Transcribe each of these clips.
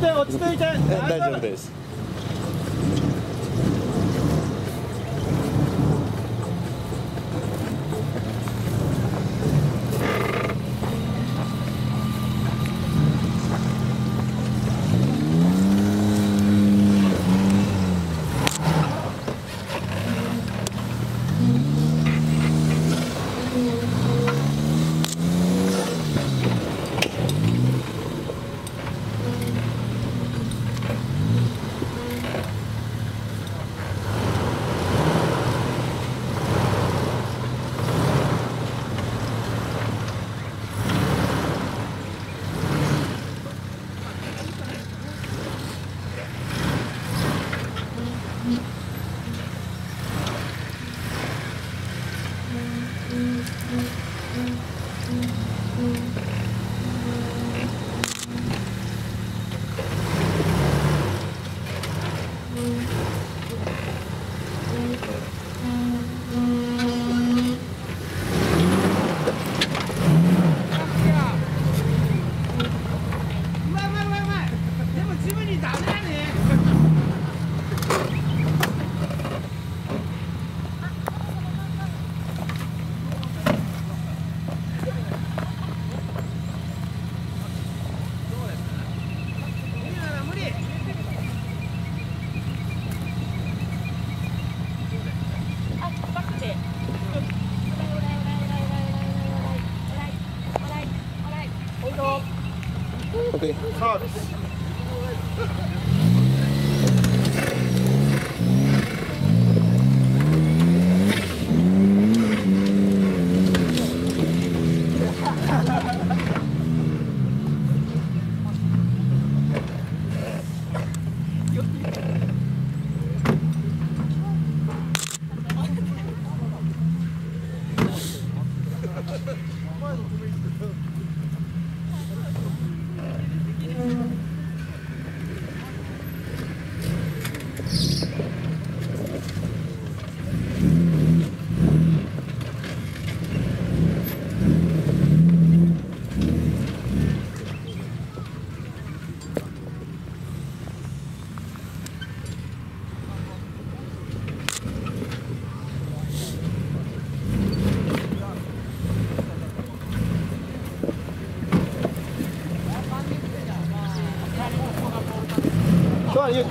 着いて落ち着いて。大丈夫です。サービス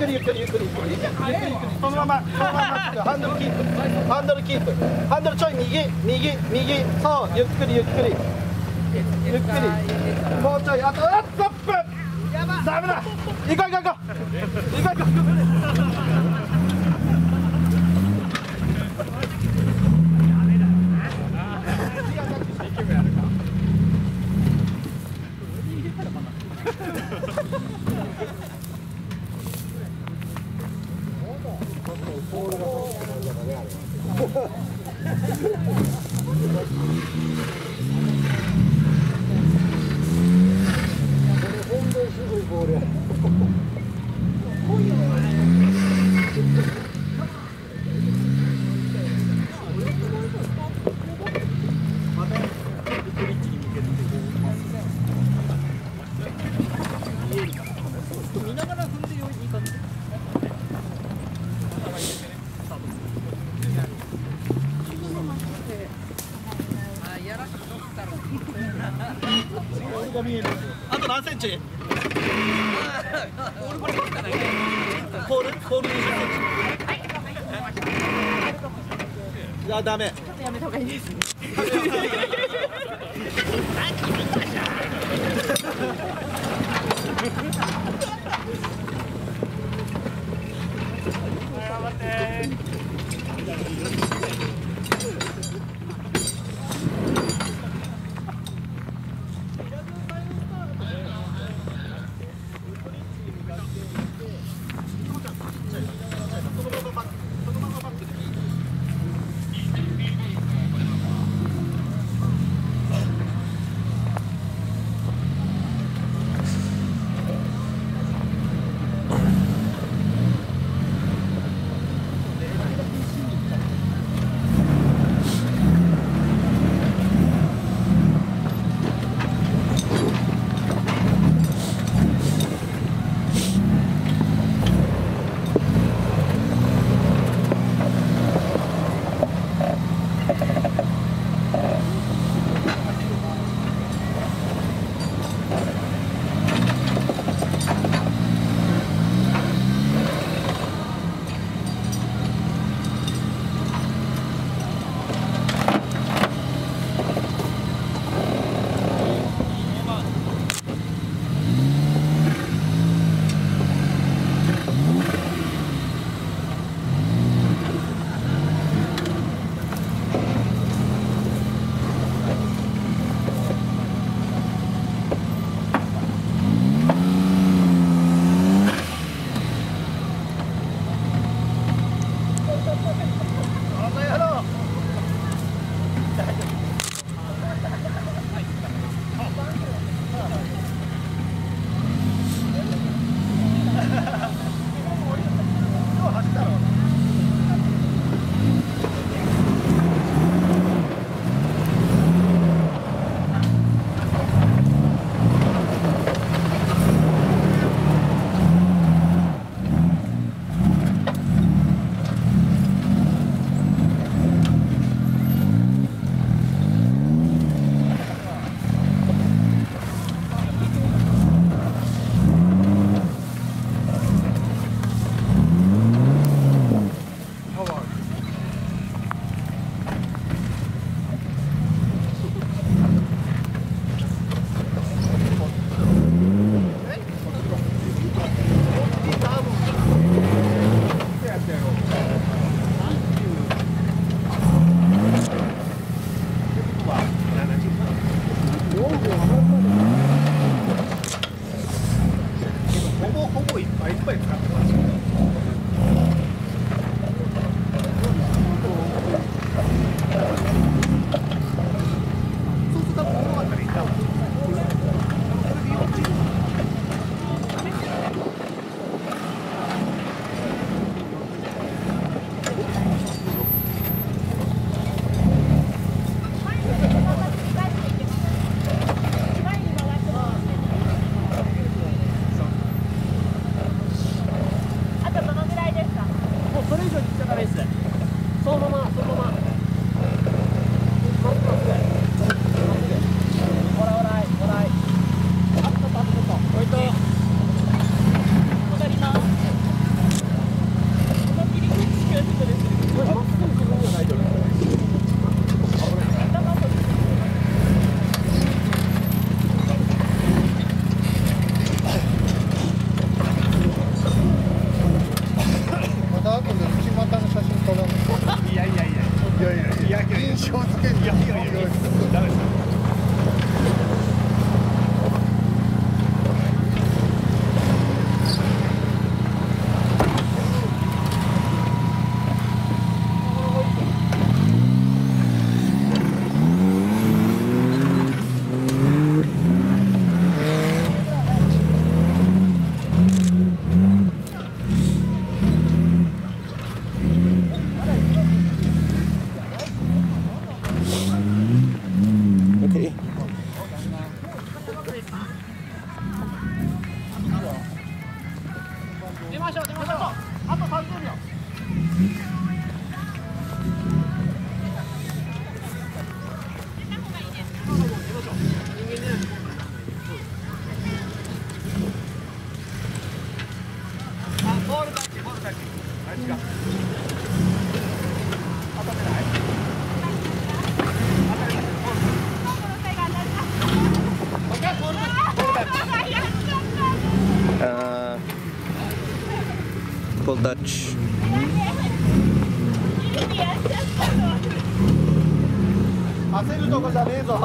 くりゆっくりゆっくりゆっくり。ゆっくりそのままそのままハンドルキープ。ハンドルキープ。ハンドルちょい右右右そうゆっくりゆっくりゆっくりもうちょいあとあストップ。ダメだ行こう行こう行こう行こう行こうあと何センチ？ポールポール20センチいやダメ。ちょっとやめた方がいいですそのままー full touch 焦るとこじゃねえぞ